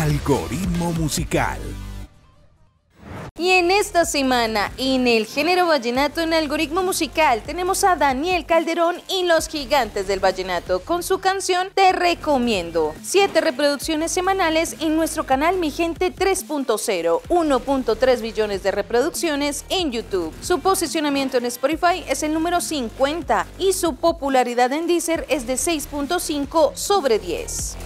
Algoritmo musical. Y en esta semana, en el género vallenato en algoritmo musical, tenemos a Daniel Calderón y los gigantes del vallenato con su canción Te Recomiendo. Siete reproducciones semanales en nuestro canal Mi Gente 3.0, 1.3 billones de reproducciones en YouTube. Su posicionamiento en Spotify es el número 50 y su popularidad en Deezer es de 6.5 sobre 10.